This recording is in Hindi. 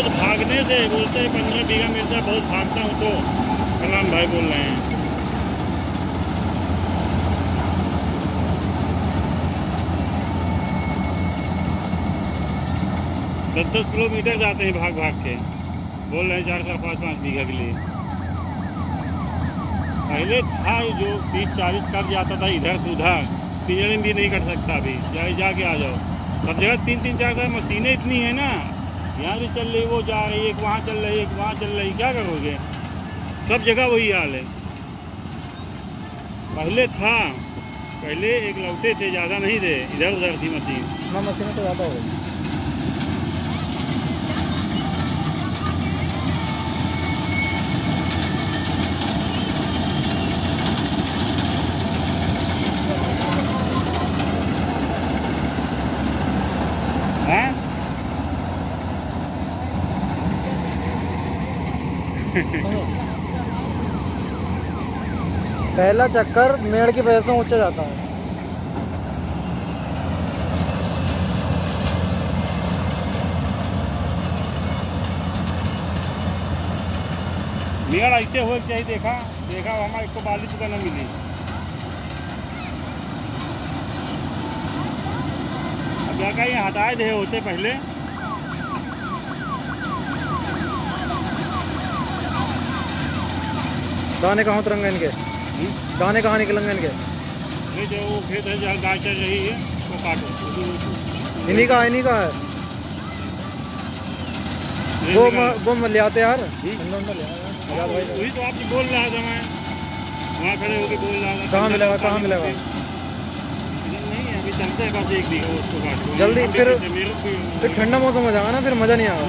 बहुत भागने से बोलते हैं, पंद्रह बीघा मिर्चा बहुत भागता हूँ तो। कलाम भाई बोल रहे हैं। दस दस किलोमीटर जाते हैं भाग भाग के। बोल रहे हैं, चार चार पाँच पाँच बीघा के लिए। पहले था जो तीस चालीस कर जाता था इधर से उधर। तीन भी नहीं कर सकता अभी। जाए, जाके आ जाओ। सब जगह तीन तीन चार चार मशीनें इतनी है ना। यहाँ भी चल रही, वो जा रही, एक वहाँ चल रही, एक वहाँ चल रही, क्या करोगे? सब जगह वही हाल है। पहले था, पहले एक लौटे थे, ज़्यादा नहीं थे इधर उधर थी मशीन। ना मशीनें तो ज़्यादा हो। गई हैं पहला चक्कर मेड़ की वजह से ऊँचा जाता है। मेड़ ऐसे हो चाहिए, देखा देखा हमारे को बाली चुका न मिली। अब क्या हटाए थे होते पहले। दाने कहाँ उतरेंगे इनके? दाने कहाँ निकलेंगे इनके? ये जो वो खेत है जहाँ गाय चल रही है वो काटो। इन्हीं का इन्हीं का है? वो म- वो म- ले आते यार। हम्म? भाई वही तो आपसे बोल रहा था मैं। वहाँ खड़े बोल रहा था। कहाँ मिलेगा, कहाँ मिलेगा? है हैं जल्दी फिर- फिर ठंडा मौसम हो जाएगा ना फिर मज़ा नहीं आएगा।